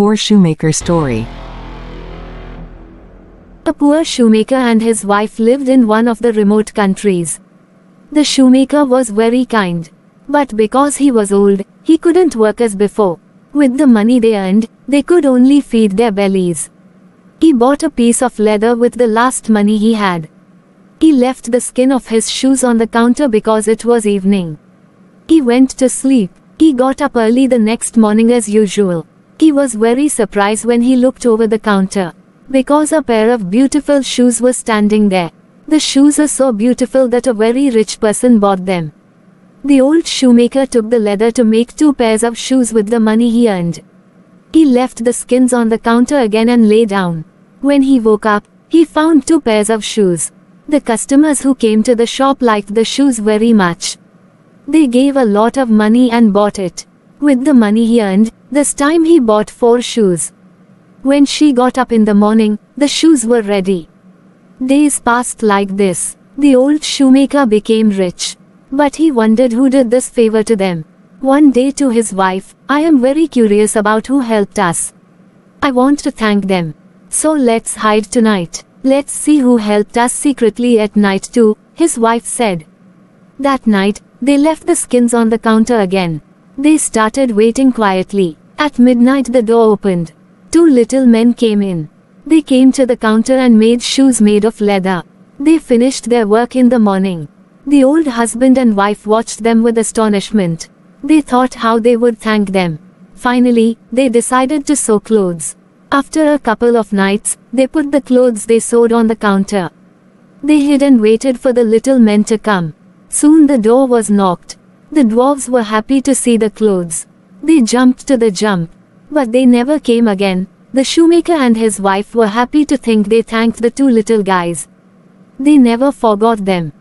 Poor Shoemaker Story A poor shoemaker and his wife lived in one of the remote countries. The shoemaker was very kind. But because he was old, he couldn't work as before. With the money they earned, they could only feed their bellies. He bought a piece of leather with the last money he had. He left the skin of his shoes on the counter because it was evening. He went to sleep. He got up early the next morning as usual. He was very surprised when he looked over the counter. Because a pair of beautiful shoes were standing there. The shoes are so beautiful that a very rich person bought them. The old shoemaker took the leather to make two pairs of shoes with the money he earned. He left the skins on the counter again and lay down. When he woke up, he found two pairs of shoes. The customers who came to the shop liked the shoes very much. They gave a lot of money and bought it. With the money he earned, this time he bought four shoes. When she got up in the morning, the shoes were ready. Days passed like this. The old shoemaker became rich. But he wondered who did this favor to them. One day to his wife, I am very curious about who helped us. I want to thank them. So let's hide tonight. Let's see who helped us secretly at night too, his wife said. That night, they left the skins on the counter again. They started waiting quietly. At midnight the door opened. Two little men came in. They came to the counter and made shoes made of leather. They finished their work in the morning. The old husband and wife watched them with astonishment. They thought how they would thank them. Finally, they decided to sew clothes. After a couple of nights, they put the clothes they sewed on the counter. They hid and waited for the little men to come. Soon the door was knocked. The dwarves were happy to see the clothes. They jumped to the jump. But they never came again. The shoemaker and his wife were happy to think they thanked the two little guys. They never forgot them.